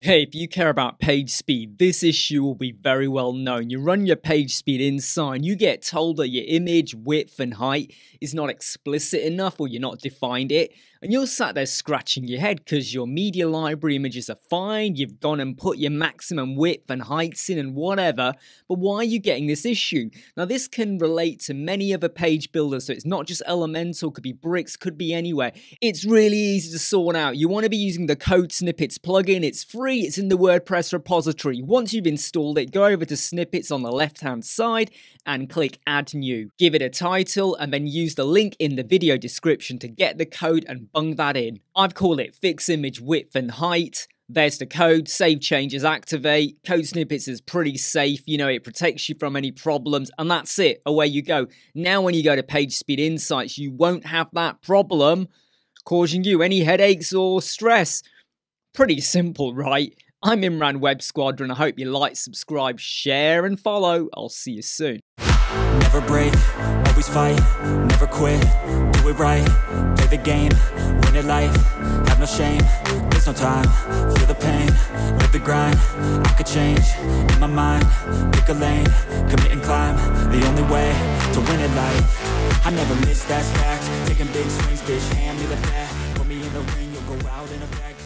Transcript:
Hey, if you care about page speed, this issue will be very well known. You run your page speed Insights, you get told that your image width and height is not explicit enough or you're not defined it, and you're sat there scratching your head because your media library images are fine, you've gone and put your maximum width and heights in and whatever, but why are you getting this issue? Now, this can relate to many other page builders, so it's not just Elementor, could be Bricks, could be anywhere. It's really easy to sort out. You want to be using the Code Snippets plugin, it's free, it's in the WordPress repository. Once you've installed it, go over to Snippets on the left hand side and click Add New. Give it a title and then use the link in the video description to get the code and bung that in. I've called it fix image width and height. There's the code, save changes, activate. Code snippets is pretty safe, you know, it protects you from any problems, and that's it. Away you go. Now, when you go to Page Speed Insights, you won't have that problem causing you any headaches or stress. Pretty simple, right? I'm Imran Web Squadron. I hope you like, subscribe, share, and follow. I'll see you soon. Never break, always fight, never quit, do it right, play the game, win it life, have no shame, there's no time, feel the pain, the grind, I could change, in my mind, pick a lane, commit and climb, the only way to win it life, I never miss, fact, taking big swings, bitch, hand me the bat, put me in the ring, you'll go out in a bag,